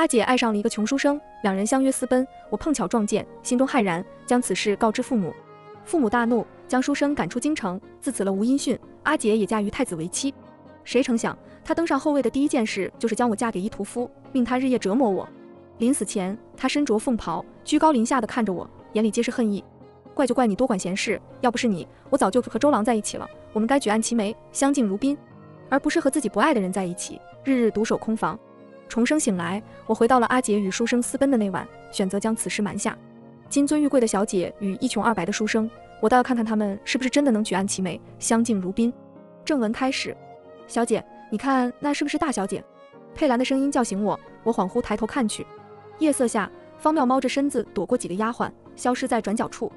阿姐爱上了一个穷书生，两人相约私奔，我碰巧撞见，心中骇然，将此事告知父母。父母大怒，将书生赶出京城，自此了无音讯。阿姐也嫁于太子为妻。谁成想，她登上后位的第一件事就是将我嫁给一屠夫，命他日夜折磨我。临死前，他身着凤袍，居高临下的看着我，眼里皆是恨意。怪就怪你多管闲事，要不是你，我早就和周郎在一起了。我们该举案齐眉，相敬如宾，而不是和自己不爱的人在一起，日日独守空房。重生醒来，我回到了阿姐与书生私奔的那晚，选择将此事瞒下。金尊玉贵的小姐与一穷二白的书生，我倒要看看他们是不是真的能举案齐眉，相敬如宾。正文开始，小姐，你看那是不是大小姐？佩兰的声音叫醒我，我恍惚抬头看去。夜色下，方妙猫着身子躲过几个丫鬟，消失在转角处。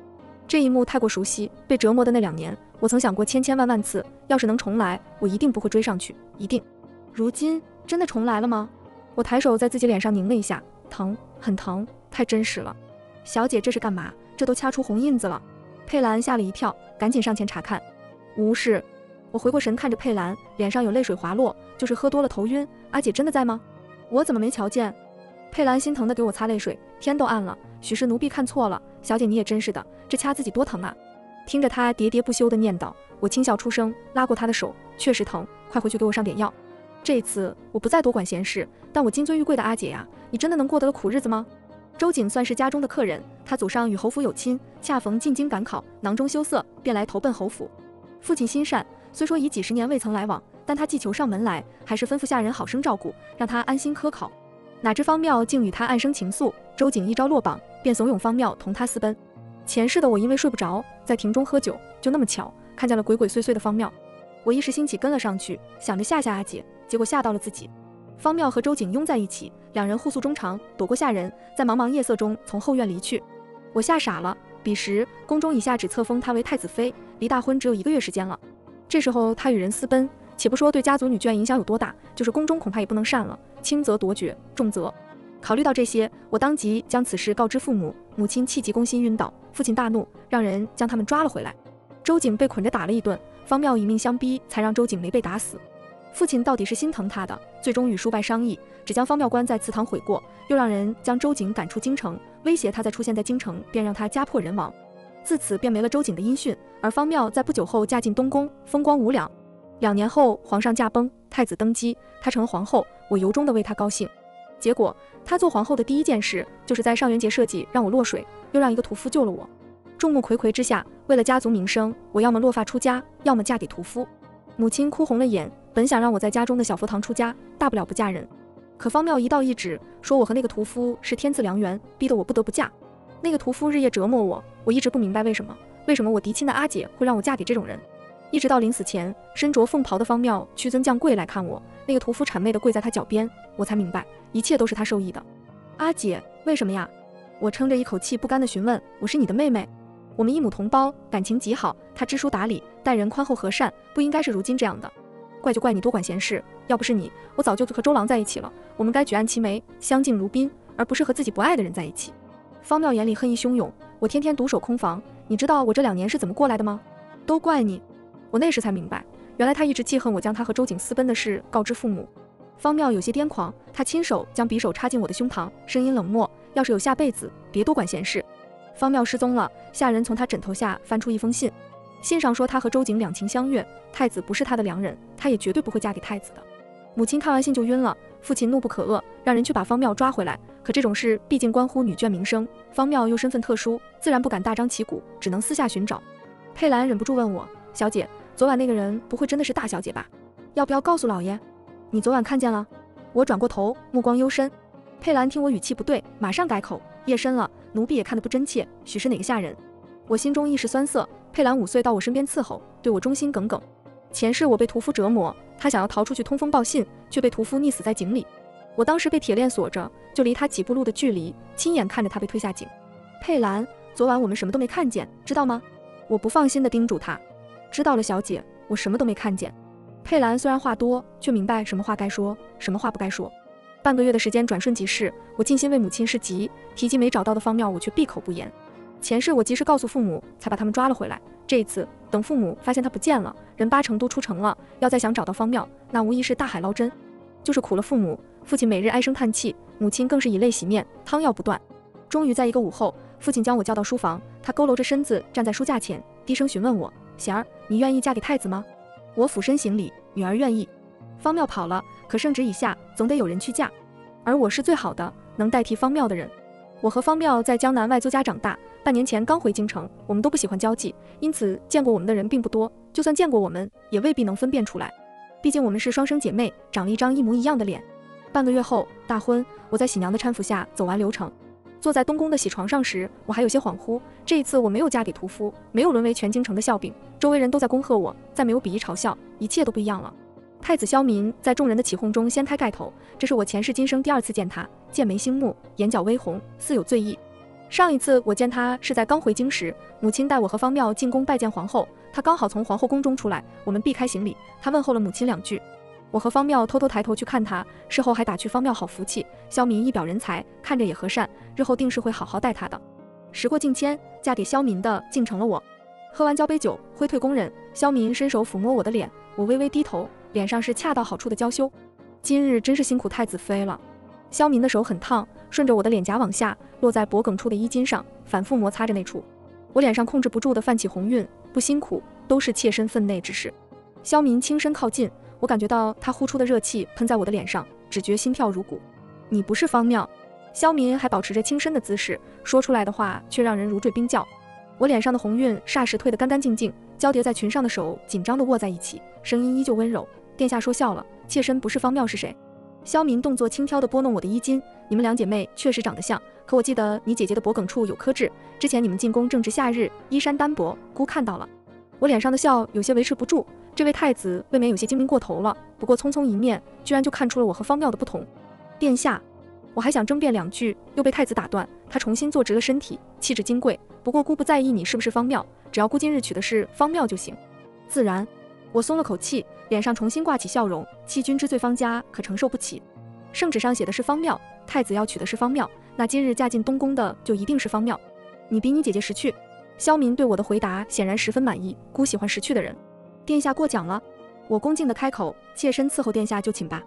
这一幕太过熟悉，被折磨的那两年，我曾想过千千万万次，要是能重来，我一定不会追上去，一定。如今真的重来了吗？我抬手在自己脸上拧了一下，疼，很疼，太真实了。小姐这是干嘛？这都掐出红印子了。佩兰吓了一跳，赶紧上前查看，无事。我回过神看着佩兰，脸上有泪水滑落，就是喝多了头晕。阿姐真的在吗？我怎么没瞧见？佩兰心疼的给我擦泪水，天都暗了，许是奴婢看错了。小姐你也真是的，这掐自己多疼啊！听着她喋喋不休的念叨，我轻笑出声，拉过她的手，确实疼，快回去给我上点药。这次我不再多管闲事，但我金尊玉贵的阿姐呀，你真的能过得了苦日子吗？周景算是家中的客人，他祖上与侯府有亲，恰逢进京赶考，囊中羞涩，便来投奔侯府。父亲心善，虽说已几十年未曾来往，但他既求上门来，还是吩咐下人好生照顾，让他安心科考。哪知方妙竟与他暗生情愫，周景一朝落榜，便怂恿方妙同他私奔。前世的我因为睡不着，在庭中喝酒，就那么巧看见了鬼鬼祟祟的方妙，我一时兴起跟了上去，想着吓吓阿姐，结果吓到了自己。方妙和周景拥在一起，两人互诉衷肠，躲过下人，在茫茫夜色中从后院离去。我吓傻了。彼时宫中已下旨册封她为太子妃，离大婚只有一个月时间了。这时候她与人私奔。且不说对家族女眷影响有多大，就是宫中恐怕也不能善了。轻则夺爵，重则……考虑到这些，我当即将此事告知父母。母亲气急攻心晕倒，父亲大怒，让人将他们抓了回来。周景被捆着打了一顿，方妙以命相逼，才让周景没被打死。父亲到底是心疼他的，最终与叔伯商议，只将方妙关在祠堂悔过，又让人将周景赶出京城，威胁他再出现在京城，便让他家破人亡。自此便没了周景的音讯。而方妙在不久后嫁进东宫，风光无两。两年后，皇上驾崩，太子登基，她成了皇后。我由衷的为她高兴。结果，她做皇后的第一件事，就是在上元节设计让我落水，又让一个屠夫救了我。众目睽睽之下，为了家族名声，我要么落发出家，要么嫁给屠夫。母亲哭红了眼，本想让我在家中的小佛堂出家，大不了不嫁人。可方妙一道一旨，说我和那个屠夫是天赐良缘，逼得我不得不嫁。那个屠夫日夜折磨我，我一直不明白为什么，为什么我嫡亲的阿姐会让我嫁给这种人。一直到临死前，身着凤袍的方妙屈尊降贵来看我，那个屠夫谄媚的跪在他脚边，我才明白一切都是他授意的。阿姐，为什么呀？我撑着一口气不甘的询问。我是你的妹妹，我们一母同胞，感情极好。他知书达理，待人宽厚和善，不应该是如今这样的。怪就怪你多管闲事，要不是你，我早就和周郎在一起了。我们该举案齐眉，相敬如宾，而不是和自己不爱的人在一起。方妙眼里恨意汹涌，我天天独守空房，你知道我这两年是怎么过来的吗？都怪你。我那时才明白，原来他一直记恨我将他和周景私奔的事告知父母。方妙有些癫狂，他亲手将匕首插进我的胸膛，声音冷漠：“要是有下辈子，别多管闲事。”方妙失踪了，下人从他枕头下翻出一封信，信上说他和周景两情相悦，太子不是他的良人，他也绝对不会嫁给太子的。母亲看完信就晕了，父亲怒不可遏，让人去把方妙抓回来。可这种事毕竟关乎女眷名声，方妙又身份特殊，自然不敢大张旗鼓，只能私下寻找。佩兰忍不住问我：“小姐。”昨晚那个人不会真的是大小姐吧？要不要告诉老爷？你昨晚看见了？我转过头，目光幽深。佩兰听我语气不对，马上改口：夜深了，奴婢也看得不真切，许是哪个下人？我心中一时酸涩。佩兰五岁到我身边伺候，对我忠心耿耿。前世我被屠夫折磨，他想要逃出去通风报信，却被屠夫溺死在井里。我当时被铁链锁着，就离他几步路的距离，亲眼看着他被推下井。佩兰，昨晚我们什么都没看见，知道吗？我不放心地叮嘱他。知道了，小姐，我什么都没看见。佩兰虽然话多，却明白什么话该说，什么话不该说。半个月的时间转瞬即逝，我尽心为母亲是急，提及没找到的方妙，我却闭口不言。前世我及时告诉父母，才把他们抓了回来。这一次，等父母发现他不见了，人八成都出城了，要再想找到方妙，那无疑是大海捞针。就是苦了父母，父亲每日唉声叹气，母亲更是以泪洗面，汤药不断。终于在一个午后，父亲将我叫到书房，他佝偻着身子站在书架前，低声询问我：“贤儿，你愿意嫁给太子吗？”我俯身行礼：“女儿愿意。”方妙跑了，可圣旨已下，总得有人去嫁，而我是最好的能代替方妙的人。我和方妙在江南外租家长大，半年前刚回京城，我们都不喜欢交际，因此见过我们的人并不多，就算见过我们，也未必能分辨出来。毕竟我们是双生姐妹，长了一张一模一样的脸。半个月后大婚，我在喜娘的搀扶下走完流程，坐在东宫的喜床上时，我还有些恍惚。这一次我没有嫁给屠夫，没有沦为全京城的笑柄，周围人都在恭贺我，再没有鄙夷嘲笑，一切都不一样了。太子萧民在众人的起哄中掀开盖头，这是我前世今生第二次见他，剑眉星目，眼角微红，似有醉意。上一次我见他是在刚回京时，母亲带我和方妙进宫拜见皇后。他刚好从皇后宫中出来，我们避开行礼，他问候了母亲两句。我和方妙偷偷抬头去看他，事后还打趣方妙好福气，萧民一表人才，看着也和善，日后定是会好好待他的。时过境迁，嫁给萧民的竟成了我。喝完交杯酒，挥退宫人，萧民伸手抚摸我的脸，我微微低头，脸上是恰到好处的娇羞。今日真是辛苦太子妃了。萧民的手很烫，顺着我的脸颊往下，落在脖颈处的衣襟上，反复摩擦着那处。我脸上控制不住的泛起红晕。不辛苦，都是妾身分内之事。萧民轻身靠近，我感觉到他呼出的热气喷在我的脸上，只觉心跳如鼓。你不是方妙。萧民还保持着轻身的姿势，说出来的话却让人如坠冰窖。我脸上的红晕霎时退得干干净净，交叠在裙上的手紧张地握在一起，声音依旧温柔。殿下说笑了，妾身不是方妙是谁？萧民动作轻佻地拨弄我的衣襟，你们两姐妹确实长得像。可我记得你姐姐的脖颈处有颗痣，之前你们进宫正值夏日，衣衫单薄，姑看到了。我脸上的笑有些维持不住，这位太子未免有些精明过头了。不过匆匆一面，居然就看出了我和方妙的不同。殿下，我还想争辩两句，又被太子打断。他重新坐直了身体，气质金贵。不过姑不在意你是不是方妙，只要姑今日娶的是方妙就行。自然，我松了口气，脸上重新挂起笑容。欺君之罪，方家可承受不起。圣旨上写的是方妙，太子要娶的是方妙。那今日嫁进东宫的就一定是方妙，你比你姐姐识趣。萧民对我的回答显然十分满意，姑喜欢识趣的人。殿下过奖了，我恭敬的开口，妾身伺候殿下就寝吧。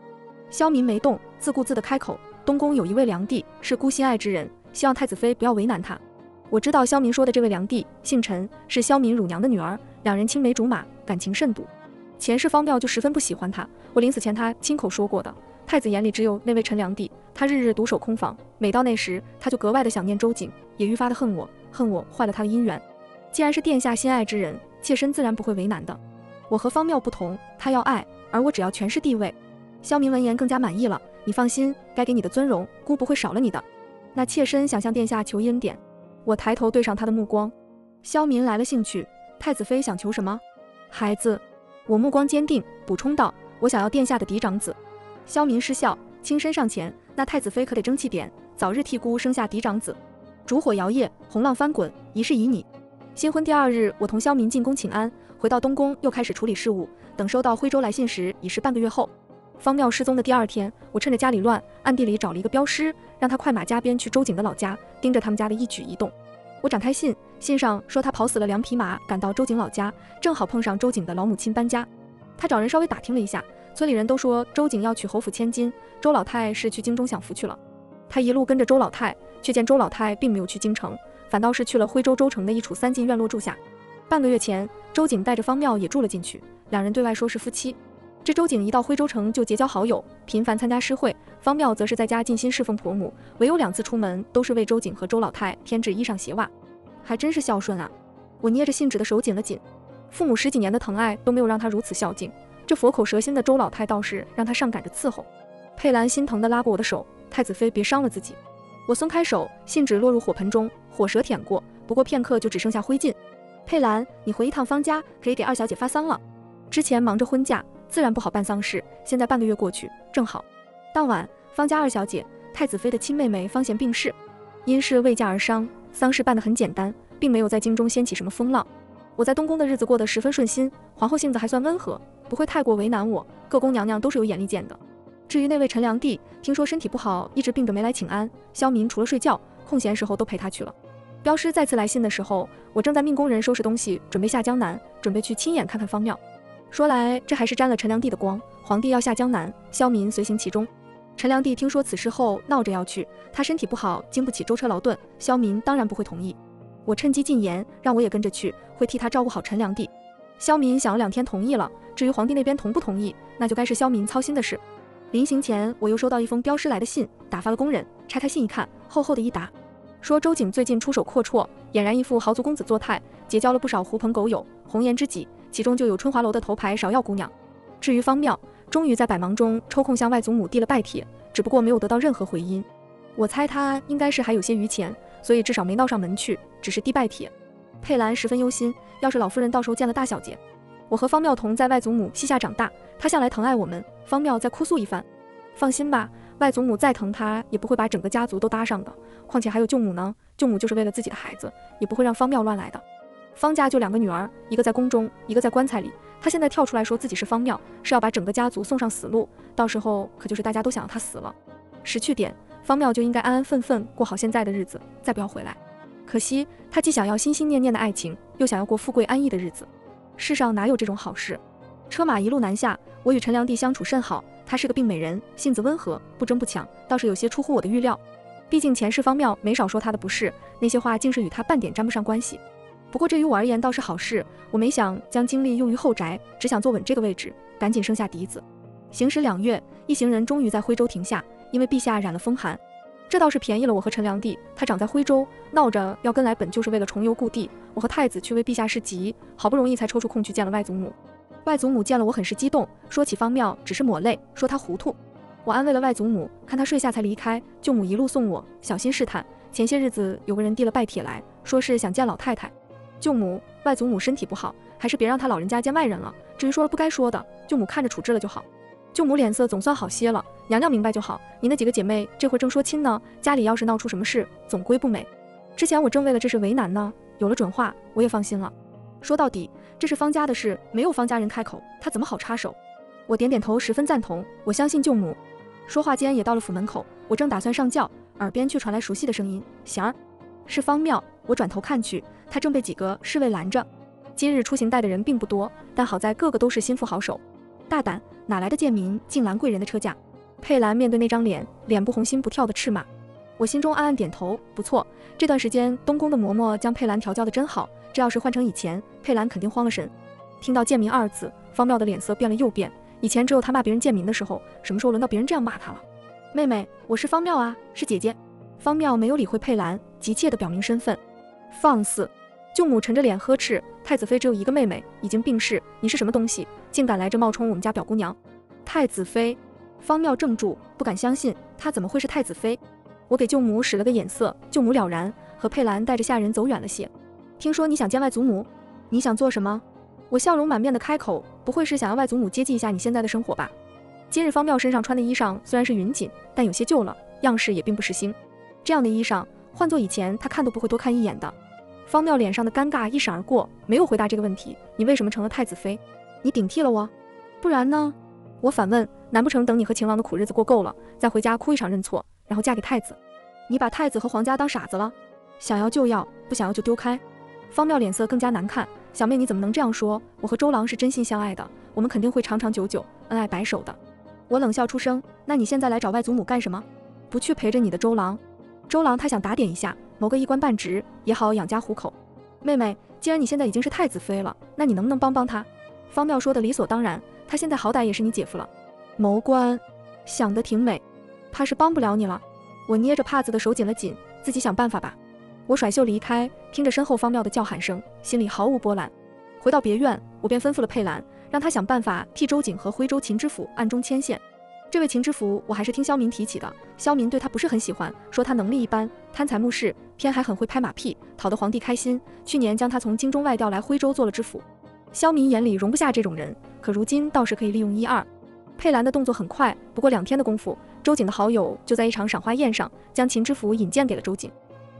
萧民没动，自顾自的开口，东宫有一位良娣，是姑心爱之人，希望太子妃不要为难他。我知道萧民说的这位良娣姓陈，是萧民乳娘的女儿，两人青梅竹马，感情甚笃。前世方妙就十分不喜欢他，我临死前他亲口说过的。太子眼里只有那位陈良娣，他日日独守空房，每到那时，他就格外的想念周瑾，也愈发的恨我，恨我坏了他的姻缘。既然是殿下心爱之人，妾身自然不会为难的。我和方妙不同，他要爱，而我只要权势地位。萧明闻言更加满意了，你放心，该给你的尊荣，姑不会少了你的。那妾身想向殿下求恩典。我抬头对上他的目光，萧明来了兴趣，太子妃想求什么？孩子。我目光坚定，补充道，我想要殿下的嫡长子。萧民失笑，轻身上前，那太子妃可得争气点，早日替姑生下嫡长子。烛火摇曳，红浪翻滚，一世旖旎。新婚第二日，我同萧民进宫请安，回到东宫又开始处理事务。等收到徽州来信时，已是半个月后。方妙失踪的第二天，我趁着家里乱，暗地里找了一个镖师，让他快马加鞭去周景的老家，盯着他们家的一举一动。我展开信，信上说他跑死了两匹马，赶到周景老家，正好碰上周景的老母亲搬家。他找人稍微打听了一下。村里人都说周景要娶侯府千金，周老太是去京中享福去了。他一路跟着周老太，却见周老太并没有去京城，反倒是去了徽州州城的一处三进院落住下。半个月前，周景带着方妙也住了进去，两人对外说是夫妻。这周景一到徽州城就结交好友，频繁参加诗会；方妙则是在家尽心侍奉婆母，唯有两次出门都是为周景和周老太添置衣裳鞋袜，还真是孝顺啊！我捏着信纸的手紧了紧，父母十几年的疼爱都没有让他如此孝敬。这佛口蛇心的周老太倒是让他上赶着伺候。佩兰心疼地拉过我的手，太子妃别伤了自己。我松开手，信纸落入火盆中，火舌舔过，不过片刻就只剩下灰烬。佩兰，你回一趟方家，可以给二小姐发丧了。之前忙着婚嫁，自然不好办丧事，现在半个月过去，正好。当晚，方家二小姐，太子妃的亲妹妹方贤病逝，因是未嫁而伤，丧事办得很简单，并没有在京中掀起什么风浪。我在东宫的日子过得十分顺心，皇后性子还算温和。不会太过为难我，各宫娘娘都是有眼力见的。至于那位陈良娣，听说身体不好，一直病着没来请安。萧民除了睡觉，空闲时候都陪她去了。镖师再次来信的时候，我正在命宫人收拾东西，准备下江南，准备去亲眼看看方庙。说来这还是沾了陈良娣的光，皇帝要下江南，萧民随行其中。陈良娣听说此事后，闹着要去，他身体不好，经不起舟车劳顿。萧民当然不会同意。我趁机进言，让我也跟着去，会替他照顾好陈良娣。萧民想了两天，同意了。至于皇帝那边同不同意，那就该是萧民操心的事。临行前，我又收到一封镖师来的信，打发了工人拆开信一看，厚厚的一沓，说周景最近出手阔绰，俨然一副豪族公子作态，结交了不少狐朋狗友、红颜知己，其中就有春华楼的头牌芍药姑娘。至于方妙，终于在百忙中抽空向外祖母递了拜帖，只不过没有得到任何回音。我猜他应该是还有些余钱，所以至少没闹上门去，只是递拜帖。佩兰十分忧心，要是老夫人到时候见了大小姐。我和方妙同在外祖母膝下长大，她向来疼爱我们。方妙再哭诉一番，放心吧，外祖母再疼她也不会把整个家族都搭上的。况且还有舅母呢，舅母就是为了自己的孩子，也不会让方妙乱来的。方家就两个女儿，一个在宫中，一个在棺材里。她现在跳出来说自己是方妙，是要把整个家族送上死路，到时候可就是大家都想要她死了。识趣点，方妙就应该安安分分过好现在的日子，再不要回来。可惜她既想要心心念念的爱情，又想要过富贵安逸的日子。世上哪有这种好事？车马一路南下，我与陈良娣相处甚好。她是个病美人，性子温和，不争不抢，倒是有些出乎我的预料。毕竟前世方妙没少说她的不是，那些话竟是与她半点沾不上关系。不过这于我而言倒是好事，我没想将精力用于后宅，只想坐稳这个位置，赶紧生下嫡子。行驶两月，一行人终于在徽州停下，因为陛下染了风寒。这倒是便宜了我和陈良娣。他长在徽州，闹着要跟来，本就是为了重游故地。我和太子去为陛下侍疾，好不容易才抽出空去见了外祖母。外祖母见了我很是激动，说起方妙只是抹泪，说他糊涂。我安慰了外祖母，看他睡下才离开。舅母一路送我，小心试探。前些日子有个人递了拜帖来说是想见老太太。舅母，外祖母身体不好，还是别让他老人家见外人了。至于说了不该说的，舅母看着处置了就好。舅母脸色总算好些了，娘娘明白就好。您的几个姐妹这会正说亲呢，家里要是闹出什么事，总归不美。之前我正为了这事为难呢，有了准话，我也放心了。说到底，这是方家的事，没有方家人开口，他怎么好插手？我点点头，十分赞同。我相信舅母。说话间也到了府门口，我正打算上轿，耳边却传来熟悉的声音：“贤儿，是方妙。”我转头看去，他正被几个侍卫拦着。今日出行带的人并不多，但好在个个都是心腹好手。大胆！哪来的贱民，竟拦贵人的车驾？佩兰面对那张脸，脸不红心不跳的斥骂。我心中暗暗点头，不错，这段时间东宫的嬷嬷将佩兰调教的真好。这要是换成以前，佩兰肯定慌了神。听到贱民二字，方妙的脸色变了又变。以前只有他骂别人贱民的时候，什么时候轮到别人这样骂他了？妹妹，我是方妙啊，是姐姐。方妙没有理会佩兰，急切地表明身份。放肆！舅母沉着脸呵斥：“太子妃只有一个妹妹，已经病逝，你是什么东西？”竟敢来这冒充我们家表姑娘，太子妃方妙怔住，不敢相信，她怎么会是太子妃？我给舅母使了个眼色，舅母了然，和佩兰带着下人走远了些。听说你想见外祖母，你想做什么？我笑容满面的开口，不会是想要外祖母接济一下你现在的生活吧？今日方妙身上穿的衣裳虽然是云锦，但有些旧了，样式也并不时兴。这样的衣裳换做以前，他看都不会多看一眼的。方妙脸上的尴尬一闪而过，没有回答这个问题。你为什么成了太子妃？你顶替了我，不然呢？我反问，难不成等你和秦王的苦日子过够了，再回家哭一场认错，然后嫁给太子？你把太子和皇家当傻子了？想要就要，不想要就丢开。方妙脸色更加难看，小妹你怎么能这样说？我和周郎是真心相爱的，我们肯定会长长久久，恩爱白首的。我冷笑出声，那你现在来找外祖母干什么？不去陪着你的周郎？周郎他想打点一下，谋个一官半职也好养家糊口。妹妹，既然你现在已经是太子妃了，那你能不能帮帮他？方妙说的理所当然，他现在好歹也是你姐夫了。谋官，想得挺美，怕是帮不了你了。我捏着帕子的手紧了紧，自己想办法吧。我甩袖离开，听着身后方妙的叫喊声，心里毫无波澜。回到别院，我便吩咐了佩兰，让她想办法替周瑾和徽州秦知府暗中牵线。这位秦知府，我还是听萧民提起的。萧民对他不是很喜欢，说他能力一般，贪财慕势，偏还很会拍马屁，讨得皇帝开心。去年将他从京中外调来徽州做了知府。萧民眼里容不下这种人，可如今倒是可以利用一二。佩兰的动作很快，不过两天的功夫，周景的好友就在一场赏花宴上将秦知府引荐给了周景。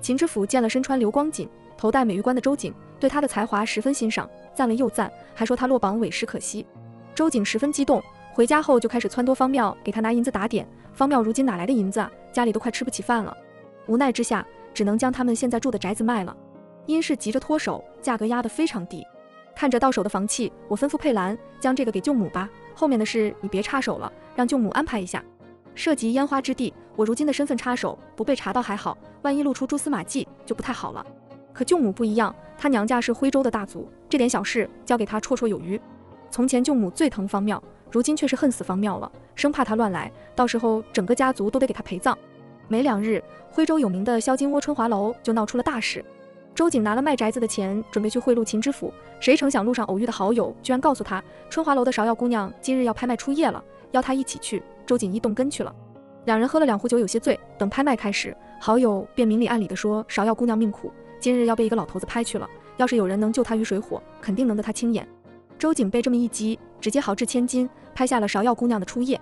秦知府见了身穿流光锦、头戴美玉冠的周景，对他的才华十分欣赏，赞了又赞，还说他落榜委实可惜。周景十分激动，回家后就开始撺掇方妙给他拿银子打点。方妙如今哪来的银子啊？家里都快吃不起饭了。无奈之下，只能将他们现在住的宅子卖了。因是急着脱手，价格压得非常低。看着到手的房契，我吩咐佩兰将这个给舅母吧，后面的事你别插手了，让舅母安排一下。涉及烟花之地，我如今的身份插手不被查到还好，万一露出蛛丝马迹就不太好了。可舅母不一样，她娘家是徽州的大族，这点小事交给她绰绰有余。从前舅母最疼方妙，如今却是恨死方妙了，生怕他乱来，到时候整个家族都得给他陪葬。没两日，徽州有名的萧金窝春华楼就闹出了大事。周景拿了卖宅子的钱，准备去贿赂秦知府，谁成想路上偶遇的好友居然告诉他，春华楼的芍药姑娘今日要拍卖出夜了，邀他一起去。周景一动跟去了。两人喝了两壶酒，有些醉。等拍卖开始，好友便明里暗里的说，芍药姑娘命苦，今日要被一个老头子拍去了。要是有人能救她于水火，肯定能得她青眼。周景被这么一激，直接豪掷千金，拍下了芍药姑娘的初夜。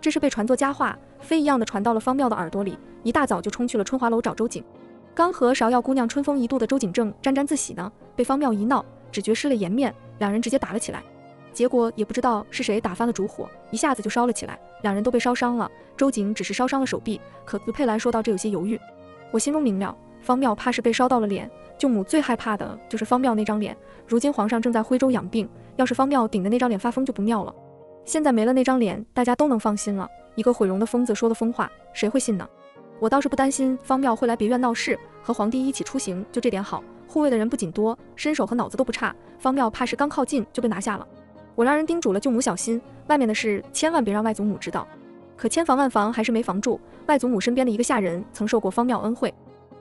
这是被传作佳话，飞一样的传到了方妙的耳朵里，一大早就冲去了春华楼找周景。刚和芍药姑娘春风一度的周景正沾沾自喜呢，被方妙一闹，只觉失了颜面，两人直接打了起来。结果也不知道是谁打翻了烛火，一下子就烧了起来，两人都被烧伤了。周景只是烧伤了手臂，可于佩兰说到这有些犹豫。我心中明了，方妙怕是被烧到了脸。舅母最害怕的就是方妙那张脸，如今皇上正在徽州养病，要是方妙顶着那张脸发疯就不妙了。现在没了那张脸，大家都能放心了。一个毁容的疯子说的疯话，谁会信呢？我倒是不担心方妙会来别院闹事，和皇帝一起出行，就这点好。护卫的人不仅多，身手和脑子都不差。方妙怕是刚靠近就被拿下了。我让人叮嘱了舅母小心，外面的事千万别让外祖母知道。可千防万防还是没防住。外祖母身边的一个下人曾受过方妙恩惠，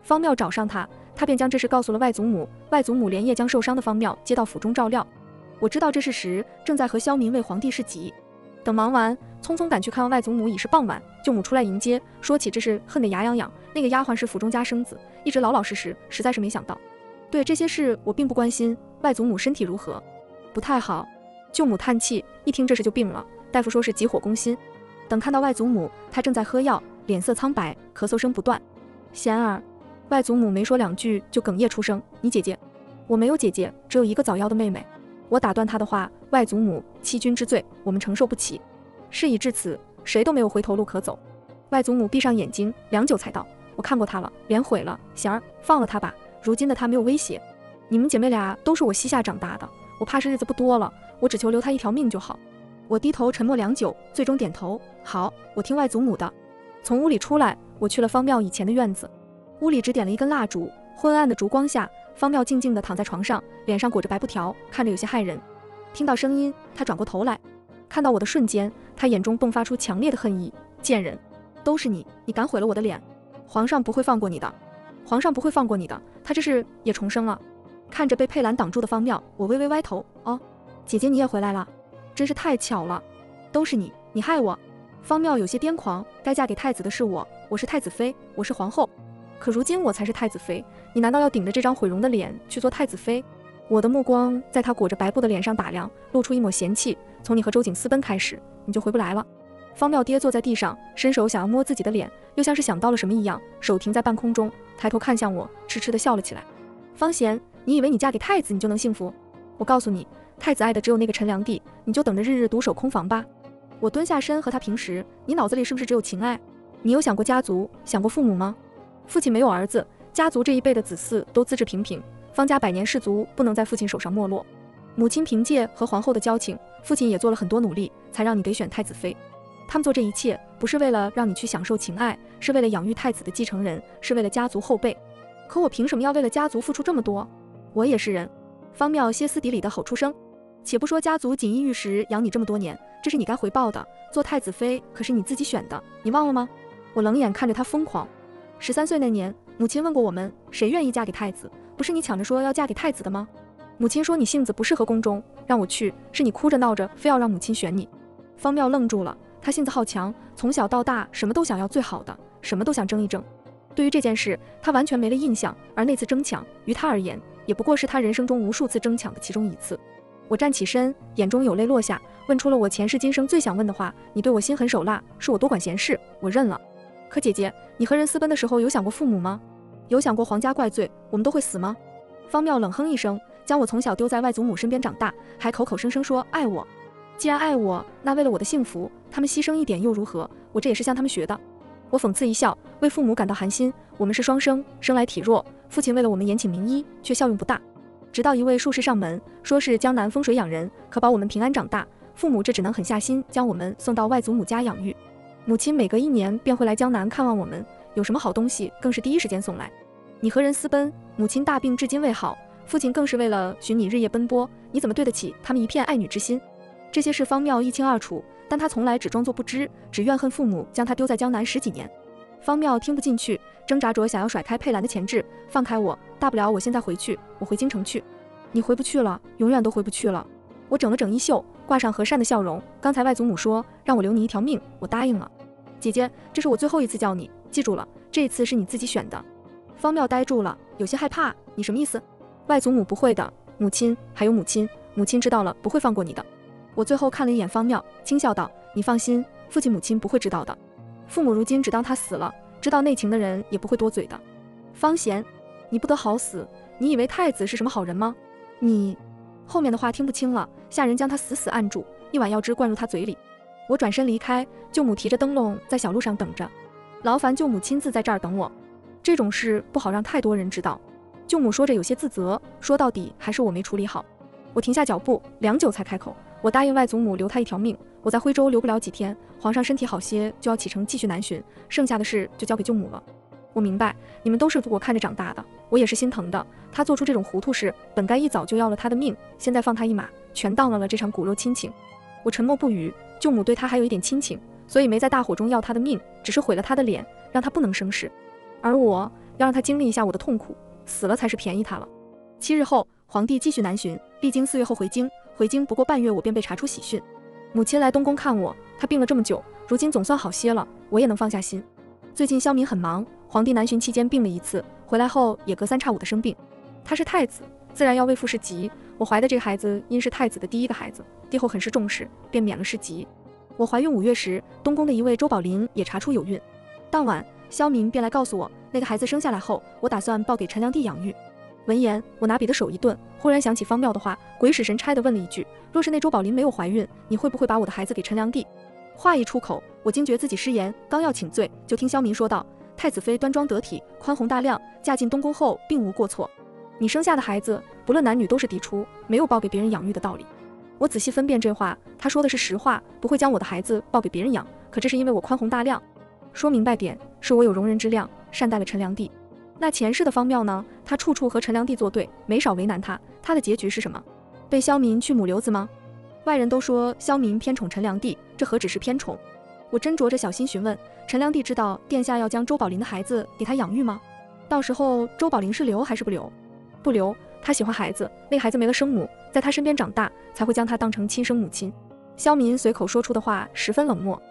方妙找上他，他便将这事告诉了外祖母。外祖母连夜将受伤的方妙接到府中照料。我知道这事时，正在和萧民为皇帝侍疾。等忙完，匆匆赶去看望外祖母，已是傍晚。舅母出来迎接，说起这事，恨得牙痒痒。那个丫鬟是府中家生子，一直老老实实，实在是没想到。对这些事，我并不关心。外祖母身体如何？不太好。舅母叹气，一听这事就病了。大夫说是急火攻心。等看到外祖母，她正在喝药，脸色苍白，咳嗽声不断。贤儿，外祖母没说两句就哽咽出声：“你姐姐，我没有姐姐，只有一个早夭的妹妹。”我打断他的话，外祖母欺君之罪，我们承受不起。事已至此，谁都没有回头路可走。外祖母闭上眼睛，良久才道：“我看过她了，脸毁了。贤儿，放了她吧。如今的她没有威胁。你们姐妹俩都是我膝下长大的，我怕是日子不多了。我只求留她一条命就好。”我低头沉默良久，最终点头：“好，我听外祖母的。”从屋里出来，我去了方庙以前的院子。屋里只点了一根蜡烛，昏暗的烛光下。方妙静静地躺在床上，脸上裹着白布条，看着有些骇人。听到声音，他转过头来，看到我的瞬间，他眼中迸发出强烈的恨意。贱人，都是你，你敢毁了我的脸，皇上不会放过你的，皇上不会放过你的。他这是也重生了。看着被佩兰挡住的方妙，我微微歪头。哦，姐姐你也回来了，真是太巧了。都是你，你害我。方妙有些癫狂。该嫁给太子的是我，我是太子妃，我是皇后。可如今我才是太子妃，你难道要顶着这张毁容的脸去做太子妃？我的目光在他裹着白布的脸上打量，露出一抹嫌弃。从你和周景私奔开始，你就回不来了。方妙跌坐在地上，伸手想要摸自己的脸，又像是想到了什么一样，手停在半空中，抬头看向我，痴痴地笑了起来。方贤，你以为你嫁给太子你就能幸福？我告诉你，太子爱的只有那个陈良娣，你就等着日日独守空房吧。我蹲下身和他平时，你脑子里是不是只有情爱？你有想过家族，想过父母吗？父亲没有儿子，家族这一辈的子嗣都资质平平，方家百年氏族不能在父亲手上没落。母亲凭借和皇后的交情，父亲也做了很多努力，才让你给选太子妃。他们做这一切，不是为了让你去享受情爱，是为了养育太子的继承人，是为了家族后辈。可我凭什么要为了家族付出这么多？我也是人。方妙歇斯底里的吼出声。且不说家族锦衣玉食养你这么多年，这是你该回报的。做太子妃可是你自己选的，你忘了吗？我冷眼看着他疯狂。十三岁那年，母亲问过我们谁愿意嫁给太子，不是你抢着说要嫁给太子的吗？母亲说你性子不适合宫中，让我去，是你哭着闹着非要让母亲选你。方妙愣住了，她性子好强，从小到大什么都想要最好的，什么都想争一争。对于这件事，她完全没了印象，而那次争抢于她而言，也不过是她人生中无数次争抢的其中一次。我站起身，眼中有泪落下，问出了我前世今生最想问的话：你对我心狠手辣，是我多管闲事，我认了。可姐姐，你和人私奔的时候有想过父母吗？有想过皇家怪罪，我们都会死吗？方妙冷哼一声，将我从小丢在外祖母身边长大，还口口声声说爱我。既然爱我，那为了我的幸福，他们牺牲一点又如何？我这也是向他们学的。我讽刺一笑，为父母感到寒心。我们是双生，生来体弱，父亲为了我们严请名医，却效用不大。直到一位术士上门，说是江南风水养人，可保我们平安长大。父母这只能狠下心，将我们送到外祖母家养育。母亲每隔一年便会来江南看望我们，有什么好东西更是第一时间送来。你和人私奔，母亲大病至今未好，父亲更是为了寻你日夜奔波，你怎么对得起他们一片爱女之心？这些事方妙一清二楚，但他从来只装作不知，只怨恨父母将他丢在江南十几年。方妙听不进去，挣扎着想要甩开佩兰的钳制，放开我，大不了我现在回去，我回京城去。你回不去了，永远都回不去了。我整了整衣袖，挂上和善的笑容。刚才外祖母说让我留你一条命，我答应了。姐姐，这是我最后一次叫你，记住了，这一次是你自己选的。方妙呆住了，有些害怕。你什么意思？外祖母不会的，母亲还有母亲，母亲知道了不会放过你的。我最后看了一眼方妙，轻笑道：“你放心，父亲母亲不会知道的。父母如今只当他死了，知道内情的人也不会多嘴的。”方贤，你不得好死！你以为太子是什么好人吗？你后面的话听不清了。下人将他死死按住，一碗药汁灌入他嘴里。我转身离开，舅母提着灯笼在小路上等着，劳烦舅母亲自在这儿等我。这种事不好让太多人知道。舅母说着有些自责，说到底还是我没处理好。我停下脚步，良久才开口：“我答应外祖母留他一条命，我在徽州留不了几天，皇上身体好些就要启程继续南巡，剩下的事就交给舅母了。我明白，你们都是我看着长大的，我也是心疼的。他做出这种糊涂事，本该一早就要了他的命，现在放他一马，全当了了这场骨肉亲情。我沉默不语。舅母对他还有一点亲情，所以没在大火中要他的命，只是毁了他的脸，让他不能生事。”而我要让他经历一下我的痛苦，死了才是便宜他了。七日后，皇帝继续南巡，历经四月后回京。回京不过半月，我便被查出喜讯。母亲来东宫看我，她病了这么久，如今总算好些了，我也能放下心。最近萧明很忙，皇帝南巡期间病了一次，回来后也隔三差五的生病。他是太子，自然要为父事急。我怀的这个孩子因是太子的第一个孩子，帝后很是重视，便免了事急。我怀孕五月时，东宫的一位周宝林也查出有孕，当晚。萧明便来告诉我，那个孩子生下来后，我打算抱给陈良娣养育。闻言，我拿笔的手一顿，忽然想起方妙的话，鬼使神差地问了一句：“若是那周宝林没有怀孕，你会不会把我的孩子给陈良娣？”话一出口，我惊觉自己失言，刚要请罪，就听萧明说道：“太子妃端庄得体，宽宏大量，嫁进东宫后并无过错。你生下的孩子，不论男女都是嫡出，没有抱给别人养育的道理。”我仔细分辨这话，他说的是实话，不会将我的孩子抱给别人养。可这是因为我宽宏大量。说明白点，是我有容人之量，善待了陈良娣。那前世的方妙呢？他处处和陈良娣作对，没少为难他。他的结局是什么？被萧民去母瘤子吗？外人都说萧民偏宠陈良娣，这何止是偏宠？我斟酌着小心询问陈良娣，知道殿下要将周宝林的孩子给他养育吗？到时候周宝林是留还是不留？不留，他喜欢孩子，那孩子没了生母，在他身边长大，才会将他当成亲生母亲。萧民随口说出的话十分冷漠。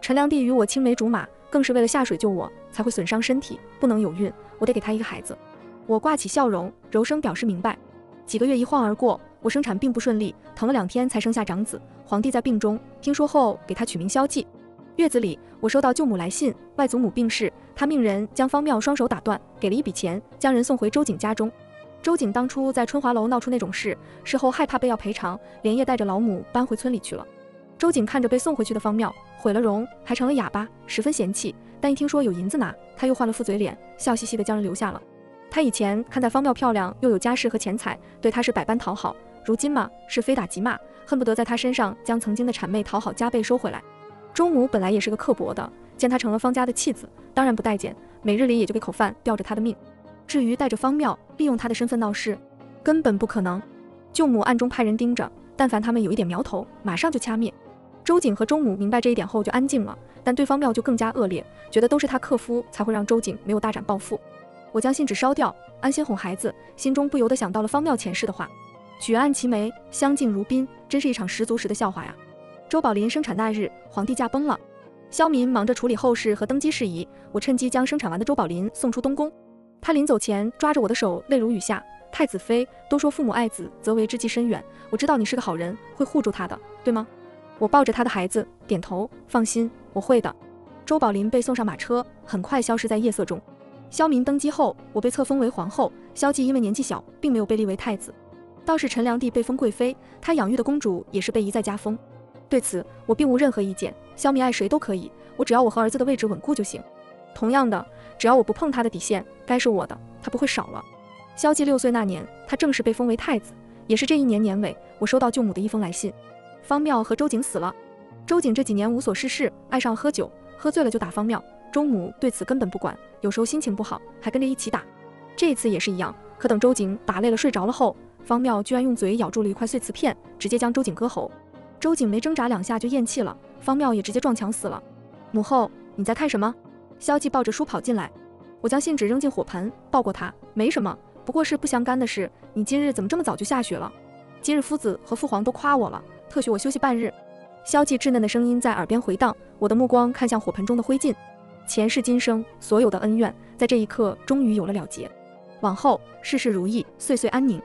陈良娣与我青梅竹马。更是为了下水救我，才会损伤身体，不能有孕。我得给他一个孩子。我挂起笑容，柔声表示明白。几个月一晃而过，我生产并不顺利，疼了两天才生下长子。皇帝在病中听说后，给他取名萧霁。月子里，我收到舅母来信，外祖母病逝，他命人将方妙双手打断，给了一笔钱，将人送回周景家中。周景当初在春华楼闹出那种事，事后害怕被要赔偿，连夜带着老母搬回村里去了。周景看着被送回去的方妙，毁了容，还成了哑巴，十分嫌弃。但一听说有银子拿，他又换了副嘴脸，笑嘻嘻地将人留下了。他以前看在方妙漂亮，又有家世和钱财，对她是百般讨好。如今嘛，是非打即骂，恨不得在她身上将曾经的谄媚讨好加倍收回来。周母本来也是个刻薄的，见他成了方家的弃子，当然不待见，每日里也就给口饭吊着他的命。至于带着方妙利用他的身份闹事，根本不可能。舅母暗中派人盯着，但凡他们有一点苗头，马上就掐灭。周景和周母明白这一点后就安静了，但对方妙就更加恶劣，觉得都是他克夫才会让周景没有大展抱负。我将信纸烧掉，安心哄孩子，心中不由得想到了方妙前世的话：举案齐眉，相敬如宾，真是一场十足十的笑话呀。周宝林生产那日，皇帝驾崩了，萧民忙着处理后事和登基事宜，我趁机将生产完的周宝林送出东宫。他临走前抓着我的手，泪如雨下。太子妃都说父母爱子，则为之计深远，我知道你是个好人，会护住他的，对吗？我抱着他的孩子，点头，放心，我会的。周宝林被送上马车，很快消失在夜色中。萧明登基后，我被册封为皇后。萧霁因为年纪小，并没有被立为太子。倒是陈良娣被封贵妃，她养育的公主也是被一再加封。对此，我并无任何意见。萧明爱谁都可以，我只要我和儿子的位置稳固就行。同样的，只要我不碰他的底线，该是我的，他不会少了。萧霁六岁那年，他正式被封为太子，也是这一年年尾，我收到舅母的一封来信。方妙和周景死了。周景这几年无所事事，爱上喝酒，喝醉了就打方妙，周母对此根本不管，有时候心情不好还跟着一起打。这次也是一样，可等周景打累了睡着了后，方妙居然用嘴咬住了一块碎瓷片，直接将周景割喉。周景没挣扎两下就咽气了，方妙也直接撞墙死了。母后，你在看什么？萧寂抱着书跑进来，我将信纸扔进火盆，抱过他，没什么，不过是不相干的事。你今日怎么这么早就下雪了？今日夫子和父皇都夸我了，特许我休息半日。萧寂稚嫩的声音在耳边回荡，我的目光看向火盆中的灰烬，前世今生所有的恩怨，在这一刻终于有了了结。往后事事如意，岁岁安宁。